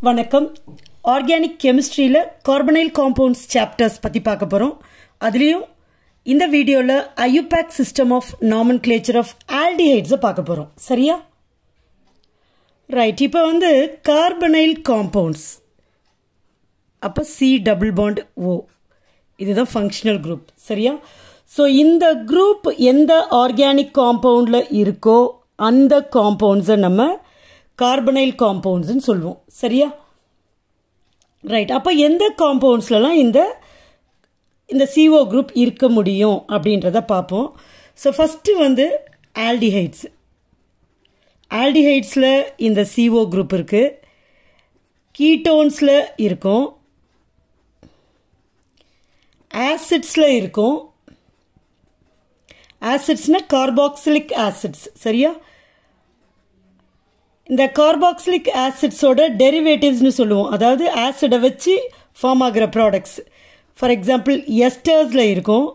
வணக்கம். ஆர்கானிக் கெமிஸ்ட்ரியில் carbonyl compounds chapters பற்றி பார்க்க போகிறோம் அதுலேயும் இந்த வீடியோவில் IUPAC system of nomenclature of ஆல்டிஹைட்ஸை பார்க்க போகிறோம் சரியா? ரைட் இப்போ வந்து கார்பனைல் காம்பவுண்ட்ஸ் அப்போ சி டபுள் பாண்ட் ஓ இதுதான் ஃபங்க்ஷனல் குரூப் சரியா? ஸோ இந்த குரூப் எந்த ஆர்கானிக் காம்பவுண்டில் இருக்கோ அந்த காம்பவுண்ட்ஸை நம்ம கார்பனைல் காம்பவுண்ட்ஸ்னு சொல்லுவோம். சரியா? ரைட் அப்போ எந்த காம்பவுண்ட்ஸ்லலாம் இந்த இந்த சிஓ குரூப் இருக்க முடியும் அப்படின்றத பார்ப்போம். ஸோ ஃபஸ்ட்டு வந்து ஆல்டிஹைட்ஸ் ஆல்டிஹைட்ஸில் இந்த சிஓ குரூப் இருக்குது கீட்டோன்ஸில் இருக்கும். ஆசிட்ஸில் இருக்கும். ஆசிட்ஸ்னால் கார்பாக்சிலிக் ஆசிட்ஸ் சரியா? இந்த கார்பாக்சிலிக் ஆசிட்ஸோட டெரிவேட்டிவ்ஸ்னு சொல்லுவோம். அதாவது ஆசிடை வச்சு ஃபார்ம் ஆகிற ப்ராடக்ட்ஸ் ஃபார் எக்ஸாம்பிள் எஸ்டர்ஸில் இருக்கும்.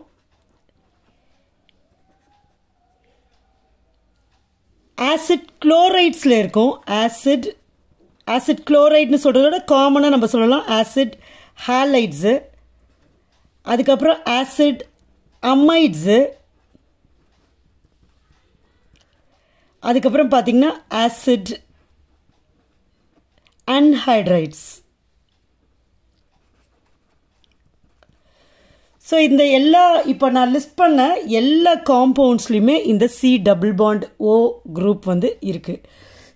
ஆசிட் குளோரைட்ஸில் இருக்கும். ஆசிட் ஆசிட் குளோரைட்னு சொல்கிறதோட காமனாக நம்ம சொல்லலாம் ஆசிட் ஹாலைட்ஸு அதுக்கப்புறம் ஆசிட் அமைட்ஸு அதுக்கப்புறம் பார்த்தீங்கன்னா ஆசிட் அன்ஹைட்ரைட்ஸ் ஸோ இந்த எல்லா இப்போ நான் லிஸ்ட் பண்ண எல்லா காம்பவுண்ட்ஸ்லையுமே இந்த C double bond O group வந்து இருக்குது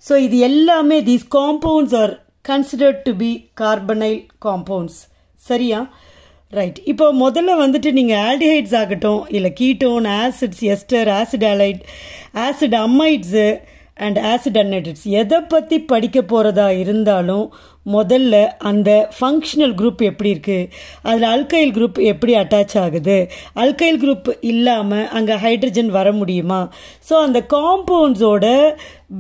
ஸோ இது எல்லாமே these compounds are considered to be carbonyl compounds சரியா? ரைட் இப்போ முதல்ல வந்துட்டு நீங்கள் ஆல்டிஹைட்ஸ் ஆகட்டும் இல்லை ketone acids ester acid halide acid amides and acid anhydrides எதை பற்றி படிக்க போகிறதா இருந்தாலும் முதல்ல அந்த ஃபங்க்ஷனல் குரூப் எப்படி இருக்குது அதில் அல்கைல் குரூப் எப்படி அட்டாச் ஆகுது? அல்கைல் குரூப் இல்லாமல் அங்கே ஹைட்ரஜன் வர முடியுமா? ஸோ அந்த காம்பவுண்ட்ஸோட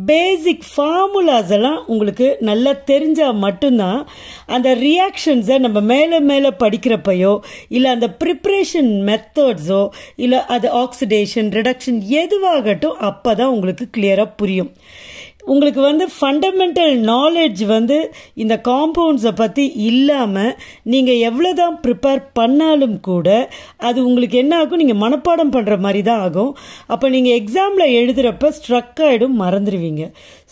பேசிக் ஃபார்முலாஸ் எல்லாம் உங்களுக்கு நல்லா தெரிஞ்சால் மட்டும்தான் அந்த ரியாக்ஷன்ஸை நம்ம மேலே மேலே படிக்கிறப்பையோ இல்லை அந்த ப்ரிப்ரேஷன் மெத்தட்ஸோ இல்லை அது ஆக்சிடேஷன் ரிடக்ஷன் எதுவாகட்டும் அப்போ தான் உங்களுக்கு கிளியராக புரியும். உங்களுக்கு வந்து ஃபண்டமெண்டல் நாலேஜ் வந்து இந்த காம்பவுண்ட்ஸை பற்றி இல்லாமல் நீங்கள் எவ்வளோ தான் ப்ரிப்பேர் பண்ணாலும் கூட அது உங்களுக்கு என்ன ஆகும்? நீங்கள் மனப்பாடம் பண்ணுற மாதிரி தான் ஆகும். அப்போ நீங்கள் எக்ஸாமில் எழுதுகிறப்ப ஸ்ட்ரக் ஆகிடும் மறந்துடுவீங்க.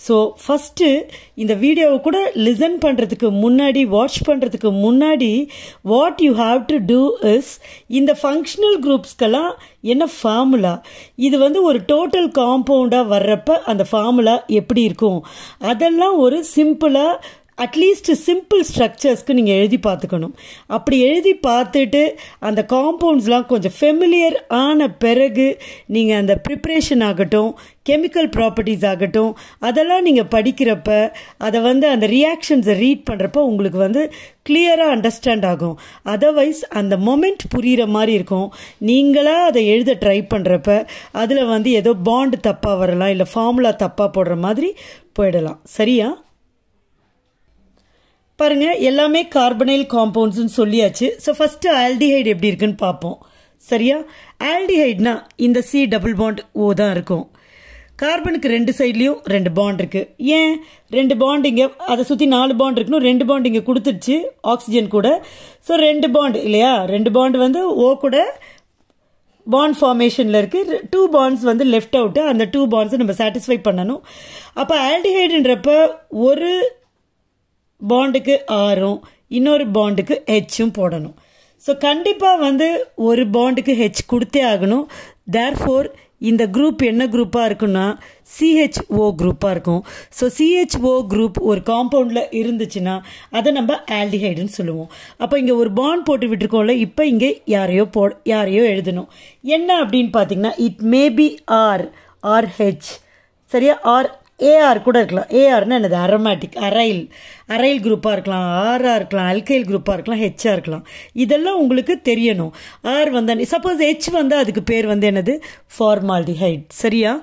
ஸோ ஃபஸ்ட்டு இந்த வீடியோவை கூட லிசன் பண்ணுறதுக்கு முன்னாடி வாட்ச் பண்ணுறதுக்கு முன்னாடி what you have to do is இந்த ஃபங்க்ஷனல் குரூப்ஸ்க்கெல்லாம் என்ன ஃபார்முலா இது வந்து ஒரு டோட்டல் காம்பவுண்டாக வர்றப்ப அந்த ஃபார்முலா எப்படி இருக்கும்? அதெல்லாம் ஒரு சிம்பிளாக அட்லீஸ்ட் சிம்பிள் ஸ்ட்ரக்சர்ஸ்க்கு நீங்கள் எழுதி பார்த்துக்கணும். அப்படி எழுதி பார்த்துட்டு அந்த காம்பவுண்ட்ஸ்லாம் கொஞ்சம் ஃபெமிலியர் ஆன பிறகு நீங்கள் அந்த ப்ரிப்ரேஷன் ஆகட்டும் கெமிக்கல் ப்ராப்பர்ட்டிஸ் ஆகட்டும் அதெல்லாம் நீங்கள் படிக்கிறப்ப அதை வந்து அந்த ரியாக்ஷன்ஸை ரீட் பண்ணுறப்ப உங்களுக்கு வந்து கிளியராக அண்டர்ஸ்டாண்ட் ஆகும். அதர்வைஸ் அந்த மொமெண்ட் புரிகிற மாதிரி இருக்கும். நீங்களாக அதை எழுத ட்ரை பண்ணுறப்ப அதில் வந்து ஏதோ பாண்டு தப்பாக வரலாம் இல்லை ஃபார்முலா தப்பாக போடுற மாதிரி போயிடலாம். சரியா? பாருங்க எல்லாமே கார்பனைல் காம்பவுண்ட்ஸ்னு சொல்லியாச்சு. ஸோ ஃபஸ்ட்டு ஆல்டிஹைடு எப்படி இருக்குன்னு பார்ப்போம். சரியா? ஆல்டிஹைட்னா இந்த சி டபுள் பாண்ட் ஓ தான் இருக்கும். கார்பனுக்கு ரெண்டு சைட்லேயும் ரெண்டு பாண்ட் இருக்குது ஏன்? ரெண்டு பாண்ட் இங்கே அதை சுற்றி நாலு பாண்ட் இருக்கணும் ரெண்டு பாண்ட் இங்கே கொடுத்துருச்சு ஆக்சிஜன் கூட. ஸோ ரெண்டு பாண்ட் இல்லையா? ரெண்டு பாண்ட் வந்து ஓ கூட பாண்ட் ஃபார்மேஷனில் இருக்குது டூ பாண்ட்ஸ் வந்து லெஃப்ட் அவுட்டு அந்த டூ பாண்ட்ஸை நம்ம சாட்டிஸ்ஃபை பண்ணணும். அப்போ ஆல்டிஹைடுன்றப்ப ஒரு பாண்டுக்கு ஆறும் இன்னொரு பாண்டுக்கு ஹெச்சும் போடணும். ஸோ கண்டிப்பாக வந்து ஒரு பாண்டுக்கு ஹெச் கொடுத்தே ஆகணும். தேர் ஃபோர் இந்த குரூப் என்ன குரூப்பாக இருக்குன்னா சிஹெச்ஓ குரூப்பாக இருக்கும். ஸோ சிஹெச்ஓ குரூப் ஒரு காம்பவுண்டில் இருந்துச்சுன்னா அதை நம்ம ஆல்டிஹைடுன்னு சொல்லுவோம். அப்போ இங்கே ஒரு பாண்ட் போட்டு விட்டுருக்கோம்ல இப்போ இங்கே யாரையோ போ யாரையோ எழுதணும். என்ன அப்படின்னு பார்த்தீங்கன்னா it may be R or H சரியா? ஆர் ஏஆர் கூட இருக்கலாம். ஏஆர்னா என்னது? அரோமேட்டிக் அரைல் அரைல் குரூப்பாக இருக்கலாம். ஆராக இருக்கலாம். அல்கைல் குரூப்பாக இருக்கலாம். ஹெச்சாக இருக்கலாம். இதெல்லாம் உங்களுக்கு தெரியணும். ஆர் வந்தால் சப்போஸ் ஹெச் வந்தால் அதுக்கு பேர் வந்து என்னது? ஃபார்மால்டிஹைட் சரியா?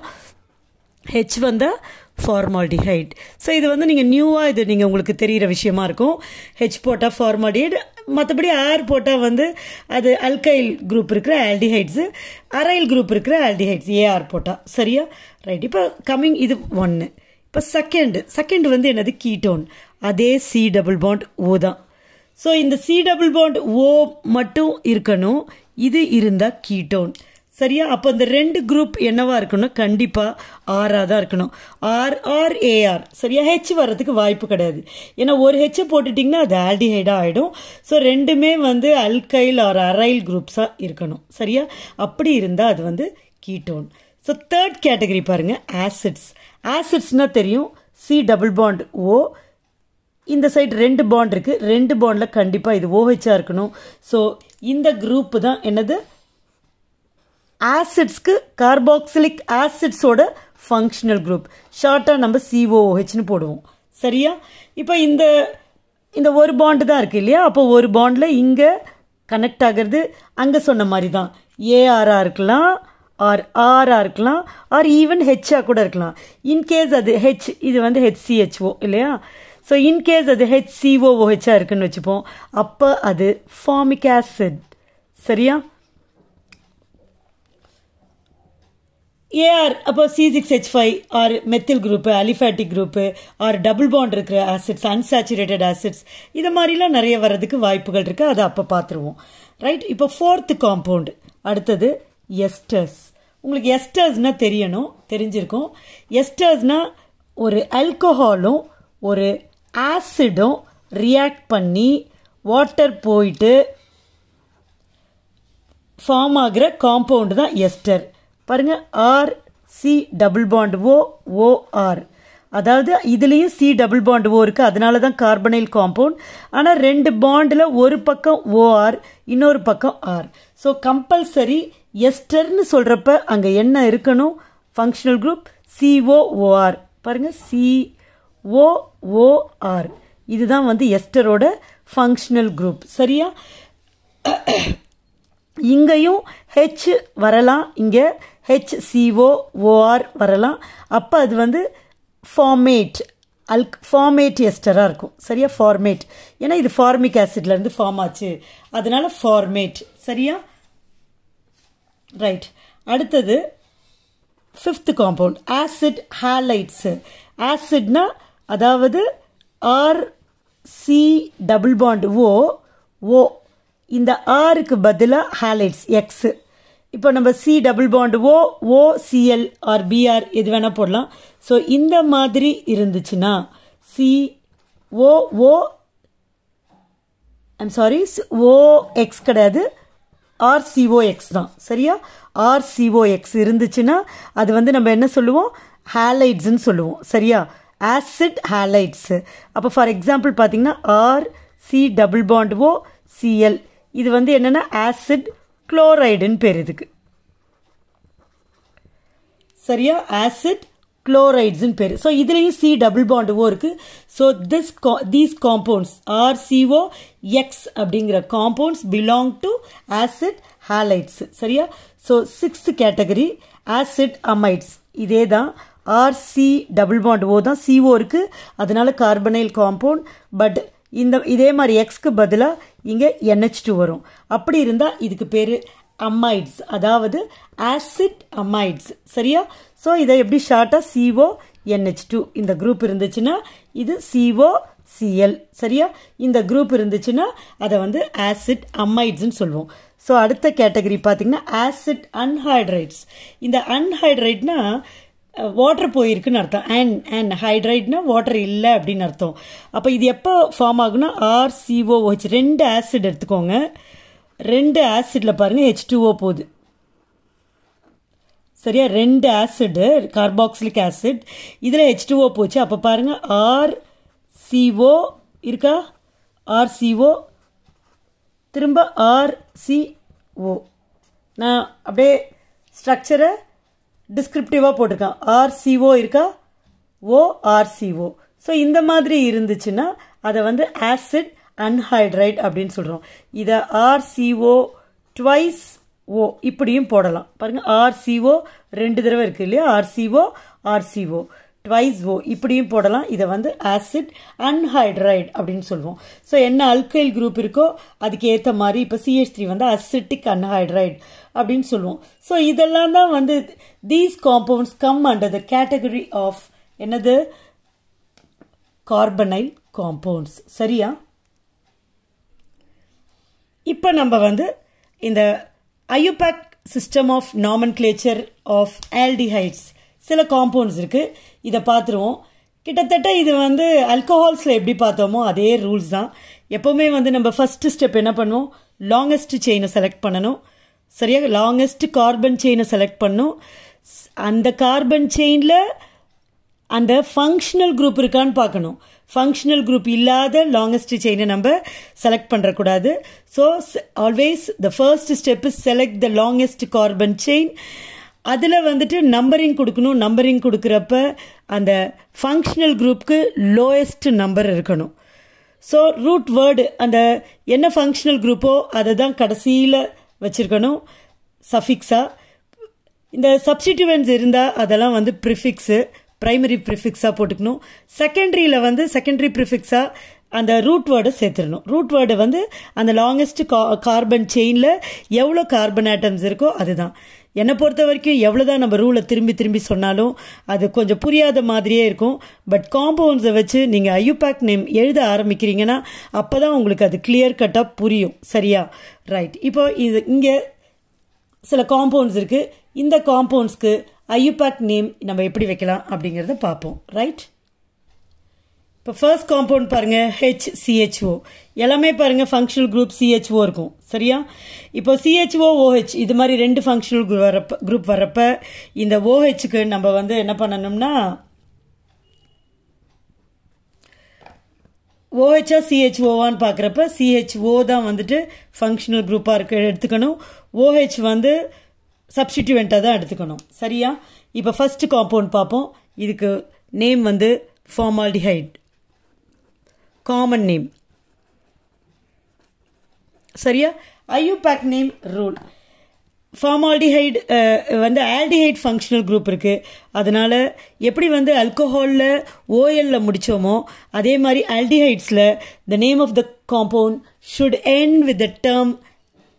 ஹெச் வந்தால் ஃபார்மால்டிஹைட் ஸோ இது வந்து நீங்கள் நியூவாக இது நீங்கள் உங்களுக்கு தெரிகிற விஷயமா இருக்கும். ஹெச் போட்டால் ஃபார்மால்டிஹைட் மற்றபடி ஆர் போட்டால் வந்து அது அல்கைல் குரூப் இருக்கிற ஆல்டிஹைட்ஸு அரைல் குரூப் இருக்கிற ஆல்டிஹைட்ஸ் ஏஆர் போட்டால் சரியா? ரைட் இப்போ கம்மிங் இது ஒன்று இப்போ செகண்டு செகண்ட் வந்து என்னது? கீட்டோன் அதே சி டபுள் பாண்ட் ஓ தான். ஸோ இந்த சி டபுள் பாண்ட் ஓ மட்டும் இருக்கணும். இது இருந்தால் கீட்டோன் சரியா? அப்போ இந்த ரெண்டு குரூப் என்னவா இருக்கணும்? கண்டிப்பாக ஆராக தான் இருக்கணும். ஆர் ஆர் ஏஆர் சரியா? ஹெச் வர்றதுக்கு வாய்ப்பு கிடையாது. ஏன்னா ஒரு ஹெச்சை போட்டுட்டிங்கன்னா அது ஆல்டிஹைடாக ஆகிடும் ஸோ ரெண்டுமே வந்து அல்கைல் ஆர் அரைல் குரூப்ஸாக இருக்கணும். சரியா? அப்படி இருந்தால் அது வந்து கீட்டோன் ஸோ தேர்ட் கேட்டகரி பாருங்கள் ஆசிட்ஸ் ஆசிட்ஸ்னால் தெரியும். சி டபுள் பாண்ட் ஓ இந்த சைடு ரெண்டு பாண்ட் இருக்குது ரெண்டு பாண்டில் கண்டிப்பாக இது ஓஹெச்சாக இருக்கணும். ஸோ இந்த குரூப் தான் என்னது? ஆசிட்ஸ்க்கு கார்பாக்சிலிக் ஆசிட்ஸோட ஃபங்க்ஷனல் குரூப் ஷார்ட்டாக நம்ம சிஓஹெச்னு போடுவோம். சரியா? இப்போ இந்த இந்த ஒரு பாண்டு தான் இருக்குது இல்லையா? அப்போ ஒரு பாண்டில் இங்கே கனெக்ட் ஆகிறது அங்கே சொன்ன மாதிரி தான். ஏஆராக இருக்கலாம் ஆர் ஆராக இருக்கலாம் ஆர் ஈவன் ஹெச்ஆ கூட இருக்கலாம். இன்கேஸ் அது ஹெச் இது வந்து ஹெச்சிஹெச்ஓ இல்லையா? ஸோ இன்கேஸ் அது ஹெச்சிஓஓஹெச்ஆ இருக்குன்னு வச்சுப்போம். அப்போ அது ஃபார்மிக் ஆசிட் சரியா? ஏஆர் அப்போ C six H five R methyl group aliphatic group R double bond இருக்கிற ஆசிட்ஸ் அன்சாச்சுரேட்டட் ஆசிட்ஸ் இது மாதிரிலாம் நிறைய வர்றதுக்கு வாய்ப்புகள் இருக்குது அதை அப்போ பார்த்துருவோம். ரைட் இப்போ ஃபோர்த்து காம்பவுண்டு அடுத்தது எஸ்டர்ஸ் உங்களுக்கு எஸ்டர்ஸ்னா தெரியணும் தெரிஞ்சிருக்கும். எஸ்டர்ஸ்னா ஒரு அல்கோஹாலும் ஒரு ஆசிடும் ரியாக்ட் பண்ணி வாட்டர் போயிட்டு ஃபார்ம் ஆகிற காம்பவுண்டு தான் எஸ்டர் பாருங்க R C double bond O OR அதாவது இதுலேயும் சி டபுள் பாண்ட் ஓ இருக்குது அதனால தான் கார்பனைல் காம்பவுண்ட் ஆனால் ரெண்டு பாண்டில் ஒரு பக்கம் ஓஆர் இன்னொரு பக்கம் ஆர் ஸோ கம்பல்சரி எஸ்டர்னு சொல்கிறப்ப அங்கே என்ன இருக்கணும்? ஃபங்க்ஷனல் குரூப் சிஓஓஆர் பாருங்க சிஓஓஆர் இதுதான் வந்து எஸ்டரோட ஃபங்க்ஷனல் குரூப் சரியா? இங்கேயும் ஹெச் வரலாம். இங்கே ஹெச்சிஓ ஓஆர் வரலாம். அப்போ அது வந்து ஃபார்மேட் அல்க் ஃபார்மேட் எஸ்டராக இருக்கும். சரியா? ஃபார்மேட் ஏன்னா இது ஃபார்மிக் ஆசிட்லேருந்து ஃபார்ம் ஆச்சு. அதனால் ஃபார்மேட் சரியா? ரைட் அடுத்தது ஃபிஃப்த் காம்பவுண்ட் ஆசிட் ஹேலைட்ஸு ஆசிட்னா அதாவது R C double bond O O இந்த ஆருக்கு பதிலாக ஹேலைட்ஸ் எக்ஸு இப்போ நம்ம C double bond O O CL or BR எது வேணால் போடலாம். ஸோ இந்த மாதிரி இருந்துச்சுன்னா C O O I'm sorry O X கிடையாது. ஆர்சிஓஎக்ஸ் தான். சரியா? ஆர்சிஓஎக்ஸ் இருந்துச்சுன்னா அது வந்து நம்ம என்ன சொல்லுவோம்? ஹேலைட்ஸ்ன்னு சொல்லுவோம். சரியா? ஆசிட் ஹேலைட்ஸு அப்போ ஃபார் எக்ஸாம்பிள் பார்த்தீங்கன்னா R C double bond O CL இது வந்து என்னென்னா ஆசிட் குளோரைடுன்னு பேர் இதுக்கு. சரியா? ஆசிட் குளோரைட்ஸ்னு பேர். ஸோ இதுலேயும் C double bond O so this these compounds RCO X அப்படிங்கிற compounds belong to acid halides சரியா? So sixth category acid amides இதே தான். ஆர்சி டபுள் பாண்ட் ஓ தான் சிஓ இருக்கு. அதனால கார்பனைல் காம்பவுண்ட் பட் இந்த இதே மாதிரி எக்ஸ்க்கு பதிலாக இங்கே என்ஹெச் டூ வரும். அப்படி இருந்தால் இதுக்கு பேர் அமைட்ஸ் அதாவது ஆசிட் அமைட்ஸ் சரியா? ஸோ இதை எப்படி ஷார்ட்டாக சிஓ என்ஹெச் டூ இந்த குரூப் இருந்துச்சுன்னா இது சிஓ சிஎல் சரியா? இந்த குரூப் இருந்துச்சுன்னா அதை வந்து ஆசிட் அமைட்ஸ்ன்னு சொல்லுவோம் ஸோ அடுத்த கேட்டகரி பார்த்தீங்கன்னா ஆசிட் அன்ஹைட்ரைட்ஸ் இந்த அன்ஹைட்ரைட்னா வாட்டர் போயிருக்குன்னு அர்த்தம். அண்ட் அண்ட் ஹைட்ரைட்னா வாட்டர் இல்லை அப்படின்னு அர்த்தம். அப்போ இது எப்போ ஃபார்ம் ஆகுனா ஆர்சிஓஹெச் ரெண்டு ஆசிட் எடுத்துக்கோங்க. ரெண்டு ஆசிடில் பாருங்கள் ஹெச் டூஓ போகுது. சரியா? ரெண்டு ஆசிடு கார்பாக்சிலிக் ஆசிட் இதில் ஹெச் டூஓ போச்சு. அப்போ பாருங்கள் ஆர் சிஓ இருக்கா? ஆர்சிஓ திரும்ப ஆர்சிஓ நான் அப்படியே ஸ்ட்ரக்சரை டிஸ்கிரிப்டிவாக போட்டிருக்கான். ஆர்சிஓ இருக்கா? ஓ ஆர்சிஓ ஸோ இந்த மாதிரி இருந்துச்சுன்னா அதை வந்து ஆசிட் அன்ஹைட்ரைட் அப்படின்னு சொல்கிறோம் இதை ஆர்சிஓ ட்வைஸ் ஓ இப்படியும் போடலாம். பாருங்கள் ஆர்சிஓ ரெண்டு தடவை இருக்கு இல்லையா? ஆர்சிஓ ஆர்சிஓ ட்வைஸ் ஓ இப்படியும் போடலாம். இதை வந்து ஆசிட் அன்ஹைட்ரைட் அப்படின்னு சொல்லுவோம். ஸோ என்ன அல்கைல் குரூப் இருக்கோ அதுக்கு ஏற்ற மாதிரி இப்போ சிஹெச் த்ரீ வந்து அசிட்டிக் அன்ஹைட்ரைட் அப்படின்னு சொல்லுவோம். ஸோ இதெல்லாம் தான் வந்து these compounds come under the category of என்னது? கார்பனைல் காம்பவுண்ட்ஸ் சரியா? இப்போ நம்ம வந்து இந்த IUPAC system of nomenclature of aldehydes சில காம்பவுண்ட்ஸ் இருக்குது இதை பார்த்துருவோம். கிட்டத்தட்ட இது வந்து அல்கோஹால்ஸில் எப்படி பார்த்தோமோ அதே ரூல்ஸ் தான். எப்போவுமே வந்து நம்ம ஃபஸ்ட்டு ஸ்டெப் என்ன பண்ணுவோம்? லாங்கஸ்ட் செயினை செலக்ட் பண்ணணும். சரியா? லாங்கஸ்ட் கார்பன் செயினை செலக்ட் பண்ணும். அந்த கார்பன் செயினில் அந்த ஃபங்க்ஷனல் குரூப் இருக்கான்னு பார்க்கணும். ஃபங்க்ஷனல் குரூப் இல்லாத லாங்கஸ்ட் செயினை நம்ம select பண்ணுறக்கூடாது so always the first step is select the longest carbon chain அதில் வந்துட்டு நம்பரிங் கொடுக்கணும். நம்பரிங் கொடுக்குறப்ப அந்த ஃபங்க்ஷனல் குரூப்க்கு லோயஸ்ட் நம்பர் இருக்கணும். ஸோ ரூட் வேர்டு அந்த என்ன ஃபங்க்ஷனல் குரூப்போ அதை தான் கடைசியில் வச்சுருக்கணும். சஃபிக்ஸாக இந்த சப்ஸ்டிடியூவன்ஸ் இருந்தால் அதெல்லாம் வந்து ப்ரிஃபிக்ஸு ப்ரைமரி ப்ரிஃபிக்ஸாக போட்டுக்கணும். செகண்டரியில் வந்து செகண்டரி ப்ரிஃபிக்ஸாக அந்த ரூட் வேர்டை சேர்த்துடணும். ரூட் வேர்டு வந்து அந்த லாங்கஸ்ட் கா கார்பன் செயினில் எவ்வளோ கார்பன் ஆட்டம்ஸ் இருக்கோ அதுதான். என்னை பொறுத்த வரைக்கும் எவ்வளோ தான் நம்ம ரூலை திரும்பி திரும்பி சொன்னாலும் அது கொஞ்சம் புரியாத மாதிரியே இருக்கும். பட் காம்பவுண்ட்ஸை வச்சு நீங்கள் ஐயூபேக் நேம் எழுத ஆரம்பிக்கிறீங்கன்னா அப்போ தான் உங்களுக்கு அது கிளியர் கட்டாக புரியும். சரியா? ரைட் இப்போ இது இங்கே சில காம்பவுண்ட்ஸ் இருக்குது இந்த காம்பவுண்ட்ஸ்க்கு ஐயூபேக் நேம் நம்ம எப்படி வைக்கலாம் அப்படிங்கிறத பார்ப்போம். ரைட் இப்போ ஃபர்ஸ்ட் காம்பவுண்ட் பாருங்கள் ஹெச் சிஹெச்ஓ எல்லாமே பாருங்கள் ஃபங்க்ஷனல் குரூப் சிஹெச்ஓ இருக்கும். சரியா? இப்போ சிஹெச்ஓ ஓஹெச் இது மாதிரி ரெண்டு ஃபங்க்ஷனல் குரூப் வரப்ப குரூப் வரப்ப இந்த ஓஹெச்சுக்கு நம்ம வந்து என்ன பண்ணணும்னா ஓஹெச்ஆ சிஹெச்ஓவான்னு பார்க்குறப்ப சிஹெச்ஓ தான் வந்துட்டு ஃபங்க்ஷனல் குரூப்பாக இருக்க எடுத்துக்கணும். ஓஹெச் வந்து சப்ஸ்டிடியூவெண்ட்டாக தான் எடுத்துக்கணும். சரியா? இப்போ ஃபஸ்ட்டு காம்பவுண்ட் பார்ப்போம் இதுக்கு நேம் வந்து ஃபார்மால்டிஹைட் காமன் நேம் சரியா? ஐயூபேக் நேம் ரூல் ஃபார்மால்டிஹைடு வந்து ஆல்டிஹைட் ஃபங்க்ஷனல் குரூப் இருக்குது அதனால் எப்படி வந்து அல்கோஹாலில் ஓஎல்ல முடித்தோமோ அதே மாதிரி ஆல்டிஹைட்ஸில் the name of the compound should end with the term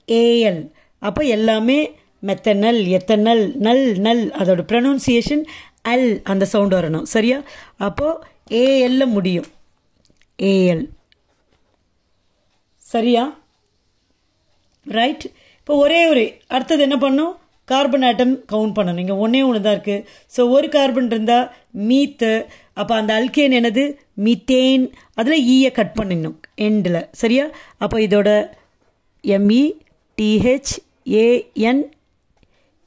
AL அப்போ எல்லாமே மெத்தனல் எத்தனல் நல் நல் அதோட ப்ரனவுன்சியேஷன் அல் அந்த சவுண்ட் வரணும். சரியா? அப்போது ஏஎல்ல முடியும். ஏஎல். சரியா? ரைட் இப்போ ஒரே ஒரு அடுத்தது என்ன பண்ணும்? கார்பன் ஆட்டம் கவுண்ட் பண்ணணும். இங்கே ஒன்றே ஒன்று தான் இருக்குது ஸோ ஒரு கார்பன் இருந்தால் மீத்து அப்போ அந்த அல்கேன் என்னது? மீத்தேன் அதில் ஈயை கட் பண்ணிடணும். எண்டில் சரியா? அப்போ இதோட ME TH AN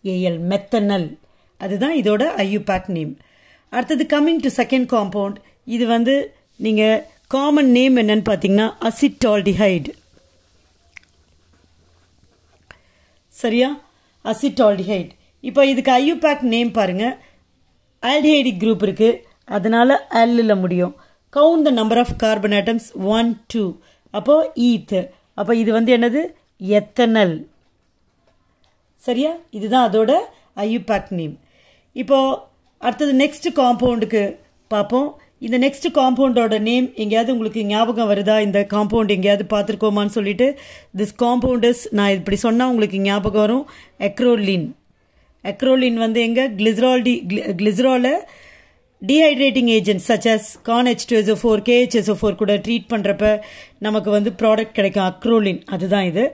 AL methanal அதுதான் இதோட ஐயூபேக் நேம் அடுத்தது கம்மிங் டு செகண்ட் காம்பவுண்ட் இது வந்து நீங்கள் காமன் நேம் என்னன்னு பார்த்தீங்கன்னா அசிட்டால்டிஹைடு சரியா? அசிட்டால்டிஹைட் இப்போ இதுக்கு ஐயூபேக் நேம் பாருங்கள் ஆல்டிஹைடிக் குரூப் இருக்குது அதனால் அல்லில் முடியும். Count the number of carbon atoms one two அப்போது ஈத் அப்போ இது வந்து என்னது? எத்தனல் சரியா? இதுதான் அதோட ஐயூபேக் நேம் இப்போது அடுத்தது நெக்ஸ்ட் காம்பவுண்டுக்கு பார்ப்போம். இந்த நெக்ஸ்ட் காம்பவுண்டோட நேம் எங்கேயாவது உங்களுக்கு ஞாபகம் வருதா? இந்த காம்பவுண்ட் எங்கேயாவது பார்த்துருக்கோமான்னு சொல்லிட்டு திஸ் காம்பவுண்டஸ் நான் இப்படி சொன்னால் உங்களுக்கு ஞாபகம் வரும். எக்ரோலின் எக்ரோலின் வந்து எங்க? கிளிசரால்டி கிளிசரால dehydrating agent such as conc H two SO four KHSO four கூட ட்ரீட் பண்ணுறப்ப நமக்கு வந்து ப்ராடக்ட் கிடைக்கும். அக்ரோலின் அதுதான் இது.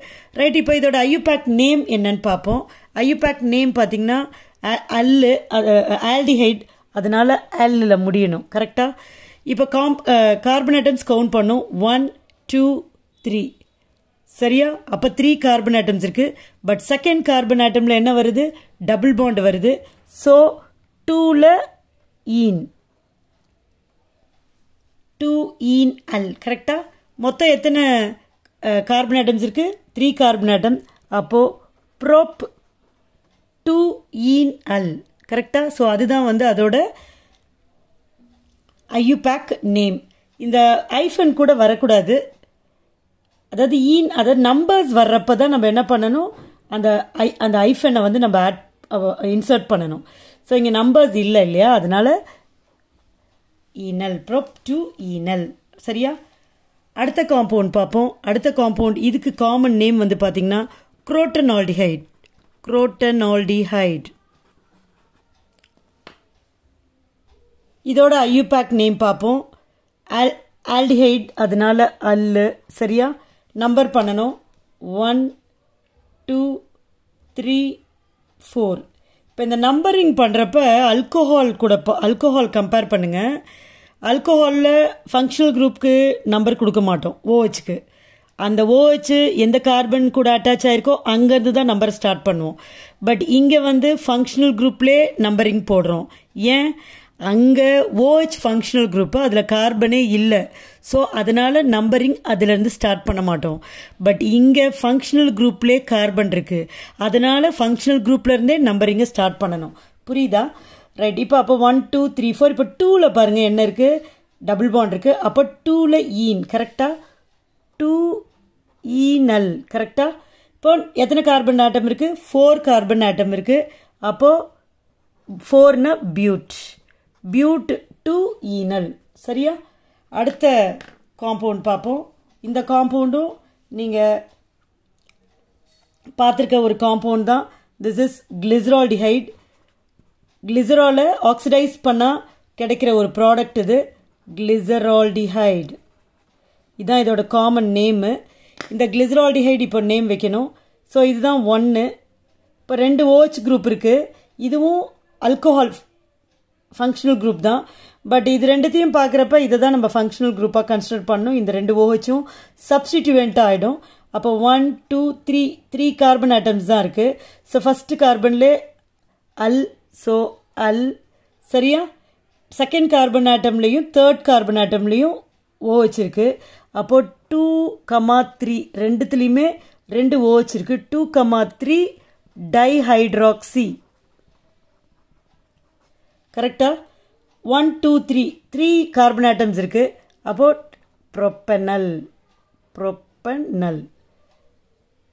ரைட் இப்போ இதோட ஐயூபேக் நேம் என்னன்னு பார்ப்போம். ஐயூபேக் நேம் பார்த்தீங்கன்னா அல்லு ஆல்டிஹைட் அதனால் எல்லில் முடியணும் கரெக்டாக இப்போ காம் கார்பன் ஐட்டம்ஸ் கவுண்ட் பண்ணும். ஒன் டூ த்ரீ சரியா? அப்போ த்ரீ கார்பன் ஆட்டம்ஸ் இருக்குது பட் செகண்ட் கார்பன் ஆட்டமில் என்ன வருது? டபுள் பாண்ட் வருது. ஸோ டூவில் ஈன் டூ ஈன் அல் கரெக்டாக மொத்தம் எத்தனை கார்பன் ஆட்டம்ஸ் இருக்குது த்ரீ கார்பன் ஆட்டம் அப்போது ப்ரோப் டூ ஈன் அல் கரெக்டாக ஸோ அதுதான் வந்து அதோட ஐயுபேக் நேம். இந்த ஐஃபன் கூட வரக்கூடாது. அதாவது ஈன் அதாவது நம்பர்ஸ் வர்றப்ப தான் நம்ம என்ன பண்ணணும்? அந்த ஐ அந்த ஐஃபனை வந்து நம்ம ஆட் இன்சர்ட் பண்ணணும். ஸோ இங்கே நம்பர்ஸ் இல்லை இல்லையா? அதனால ஈனல் ப்ரோப் டு ஈனல் சரியா? அடுத்த காம்பவுண்ட் பார்ப்போம். அடுத்த காம்பவுண்ட் இதுக்கு காமன் நேம் வந்து பார்த்தீங்கன்னா குரோட்டனால்டிஹைட் குரோட்டனால்டிஹைட் இதோட ஐயூபேக் நேம் பார்ப்போம். ஆல் ஆல்டிஹைட் அதனால் அல்லு சரியா? நம்பர் பண்ணணும். One two three four. இப்போ இந்த நம்பரிங் பண்ணுறப்ப அல்கோஹால் கூட அல்கோஹால் கம்பேர் பண்ணுங்கள் அல்கோஹாலில் ஃபங்க்ஷனல் குரூப்புக்கு நம்பர் கொடுக்க மாட்டோம் ஓஹெச்சுக்கு அந்த ஓஹெச் எந்த கார்பன் கூட அட்டாச் ஆகிருக்கோ அங்கேருந்து தான் நம்பர் ஸ்டார்ட் பண்ணுவோம். பட் இங்கே வந்து ஃபங்க்ஷனல் குரூப்லேயே நம்பரிங் போடுறோம். ஏன்? அங்கே ஓஹெச் ஃபங்க்ஷனல் குரூப்பு அதில் கார்பனே இல்லை. ஸோ அதனால் நம்பரிங் அதிலேருந்து ஸ்டார்ட் பண்ண மாட்டோம். பட் இங்கே ஃபங்க்ஷனல் குரூப்லேயே கார்பன் இருக்குது அதனால் ஃபங்க்ஷனல் குரூப்லேருந்தே நம்பரிங்கை ஸ்டார்ட் பண்ணணும். புரியுதா? ரைட் இப்போ அப்போ ஒன் டூ த்ரீ ஃபோர் இப்போ டூவில் பாருங்கள் என்ன இருக்குது டபுள் பாண்ட் இருக்குது அப்போ டூவில் ஈன் கரெக்டாக டூ ஈனல் கரெக்டாக இப்போ எத்தனை கார்பன் ஆட்டம் இருக்குது ஃபோர் கார்பன் ஆட்டம் இருக்குது அப்போது ஃபோர்னா பியூட் பியூட் டூ ஈனல் சரியா? அடுத்த காம்பவுண்ட் பார்ப்போம். இந்த காம்பவுண்டும் நீங்கள் பார்த்துருக்க ஒரு காம்பவுண்ட் தான். திஸ் இஸ் கிளிசரால்டிஹைட் கிளிசராலை ஆக்சிடைஸ் பண்ணால் கிடைக்கிற ஒரு ப்ராடக்ட் இது கிளிசரால்டிஹைடு இதுதான் இதோட காமன் நேமு இந்த கிளிசரால்டிஹைடு இப்போ நேம் வைக்கணும். ஸோ இதுதான் ஒன்று இப்போ ரெண்டு ஓச் குரூப் இருக்குது இதுவும் அல்கோஹால் ஃபங்க்ஷனல் குரூப் தான். பட் இது ரெண்டுத்தையும் பார்க்குறப்ப இதை தான் நம்ம ஃபங்க்ஷனல் குரூப்பாக கன்சிடர் பண்ணணும். இந்த ரெண்டு ஓஹெச்சும் சப்ஸ்டிடியூவெண்ட் ஆகிடும் அப்போ one two three three carbon atoms தான் இருக்குது ஸோ ஃபஸ்ட்டு கார்பன்லே அல் ஸோ அல் சரியா? செகண்ட் கார்பன் ஆட்டம்லேயும் தேர்ட் கார்பன் ஆட்டம்லேயும் ஓஹெச் OH இருக்குது அப்போது டூ கமா த்ரீ ரெண்டுத்துலேயுமே ரெண்டு ஓஹெச் இருக்குது டூ கமா த்ரீ டைஹைட்ராக்சி கரெக்டாக one two three three carbon atoms இருக்குது அப்போ propanal propanal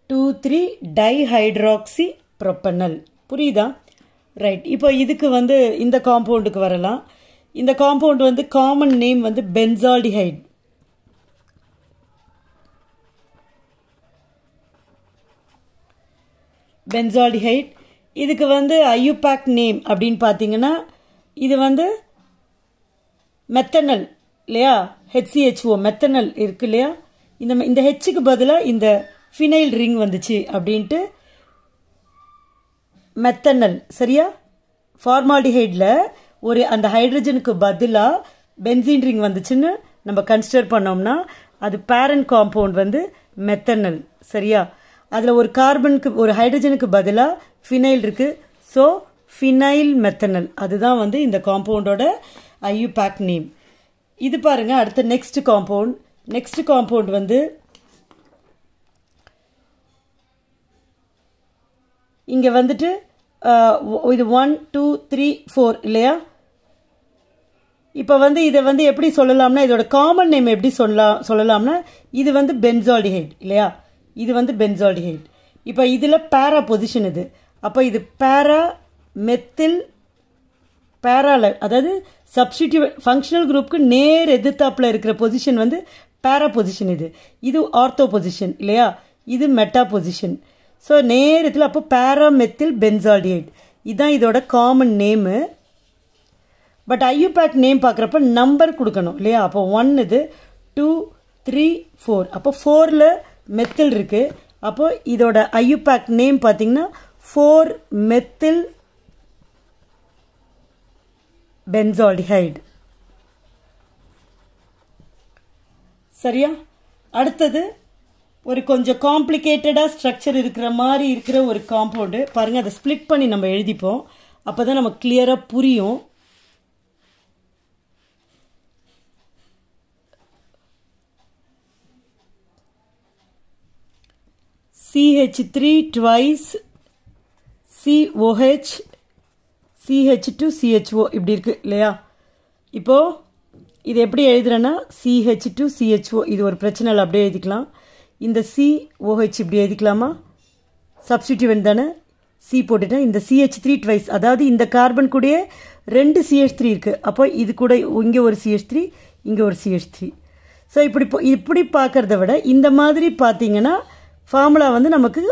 two three dihydroxy propanal புரியுதா? ரைட் இப்போ இதுக்கு வந்து இந்த காம்பவுண்டுக்கு வரலாம். இந்த காம்பவுண்ட் வந்து காமன் நேம் வந்து பென்சால்டிஹைட் பென்சால்டிஹைட் இதுக்கு வந்து ஐயூபேக் நேம் அப்படின்னு பார்த்தீங்கன்னா இது வந்து மெத்தனல் இல்லையா? ஹெச்சிஹெச்ஓ மெத்தனல் இருக்கு இல்லையா? இந்த இந்த ஹெச்சுக்கு பதிலாக இந்த ஃபினைல் ரிங் வந்துச்சு அப்படின்ட்டு மெத்தனல் சரியா? ஃபார்மால்டிஹைடில் ஒரு அந்த ஹைட்ரஜனுக்கு பதிலாக பென்சின் ரிங் வந்துச்சுன்னு நம்ம கன்சிடர் பண்ணோம்னா அது பேரண்ட் காம்பவுண்ட் வந்து மெத்தனல் சரியா? அதில் ஒரு கார்பனுக்கு ஒரு ஹைட்ரஜனுக்கு பதிலாக ஃபினைல் இருக்குது ஸோ ஃபினைல் மெத்தனல் அதுதான் வந்து இந்த காம்பவுண்டோட ஐயூபேக் நேம் இது பாருங்க அடுத்த நெக்ஸ்ட் காம்பவுண்ட் நெக்ஸ்ட் காம்பவுண்ட் வந்து இங்கே வந்துட்டு இது ஒன் டூ த்ரீ ஃபோர் இல்லையா? இப்போ வந்து இதை வந்து எப்படி சொல்லலாம்னா இதோட காமன் நேம் எப்படி சொல்லலாம் சொல்லலாம்னா இது வந்து பென்சால்டிஹைட் இல்லையா? இது வந்து பென்சால்டிஹைட் இப்போ இதில் பேரா பொசிஷன் இது. அப்போ இது பேரா மெத்தில் பேரால அதாவது சப்ஸ்டிடியூட் ஃபங்க்ஷனல் குரூப்புக்கு நேர் எதிர்த்தாப்பில் இருக்கிற பொசிஷன் வந்து பேரா பொசிஷன் இது. இது ஆர்த்தோ பொசிஷன் இல்லையா? இது மெட்டா பொசிஷன் ஸோ நேரத்தில் அப்போ பேராமெத்தில் பென்சால்டியேட் இதுதான் இதோட common name but IUPAC name பார்க்குறப்ப நம்பர் கொடுக்கணும் இல்லையா? அப்போ ஒன் இது டூ த்ரீ ஃபோர் அப்போ ஃபோரில் மெத்தில் இருக்குது அப்போது இதோட ஐயூபேக் நேம் பார்த்தீங்கன்னா ஃபோர் மெத்தில் பென்சால்டிஹைடு. சரியா? அடுத்தது ஒரு கொஞ்சம் காம்ப்ளிகேட்டடாக ஸ்ட்ரக்சர் இருக்கிற மாதிரி இருக்கிற ஒரு காம்பவுண்டு பாருங்கள் அதை ஸ்ப்ளிட் பண்ணி நம்ம எழுதிப்போம். அப்போ தான் நமக்கு கிளியராக புரியும். CH three twice COH CH two CHO இப்படி இருக்கு இல்லையா? இப்போது இது எப்படி எழுதுறேன்னா சிஹெச் டு சிஹெச்ஓ இது ஒரு பிரச்சனை அப்படியே எழுதிக்கலாம். இந்த சி ஓஹெச் இப்படி எழுதிக்கலாமா? சப்ஸ்டிடியூவன் தானே? சி போட்டுட்டேன். இந்த சிஹெச் த்ரீ ட்வைஸ் அதாவது இந்த கார்பன் கூடயே ரெண்டு சிஹெச் த்ரீ இருக்குது அப்போ இது கூட இங்கே ஒரு சிஹெச் த்ரீ இங்கே ஒரு சிஹெச் த்ரீ ஸோ இப்படி இப்படி பார்க்குறத விட இந்த மாதிரி பார்த்தீங்கன்னா ஃபார்முலா வந்து நமக்கு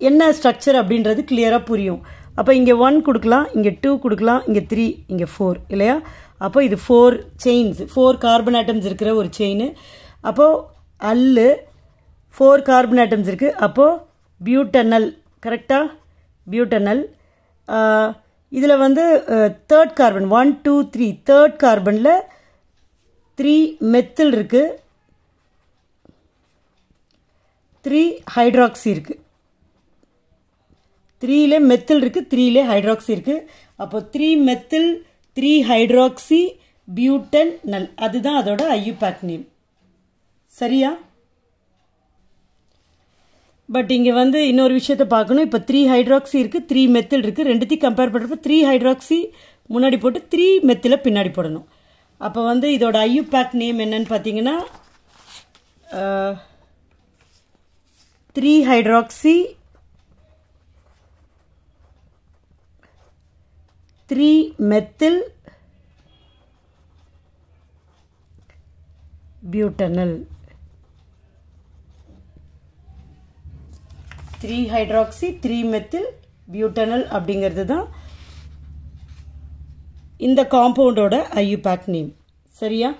என்ன ஸ்ட்ரக்சர் அப்படின்றது கிளியராக புரியும். அப்போ இங்கே ஒன் கொடுக்கலாம் இங்கே டூ கொடுக்கலாம் இங்கே த்ரீ இங்கே ஃபோர் இல்லையா? அப்போ இது four chains four carbon atoms இருக்கிற ஒரு செயின் அப்போது அல்லு ஃபோர் கார்பன் ஆட்டம்ஸ் இருக்குது அப்போது பியூட்டனல் கரெக்டாக பியூட்டனல் இதில் வந்து third carbon one two three third கார்பனில் three methyl இருக்குது த்ரீ ஹைட்ராக்சி இருக்குது த்ரீலே மெத்தில் இருக்குது த்ரீலே ஹைட்ராக்சி இருக்குது அப்போ three methyl three hydroxy butanal அதுதான் அதோட ஐயூபேக் நேம் சரியா? பட் இங்கே வந்து இன்னொரு விஷயத்த பார்க்கணும். இப்போ த்ரீ ஹைட்ராக்சி இருக்குது த்ரீ மெத்தில் இருக்குது ரெண்டுத்தையும் கம்பேர் பண்ணுறப்ப த்ரீ ஹைட்ராக்சி முன்னாடி போட்டு த்ரீ மெத்தில் பின்னாடி போடணும். அப்போ வந்து இதோட ஐயூபேக் நேம் என்னன்னு பார்த்தீங்கன்னா three hydroxy three methyl butanal. Three hydroxy three methyl butanal அப்படிங்கிறது தான் இந்த காம்பவுண்டோட ஐயூபேக் நேம் சரியா?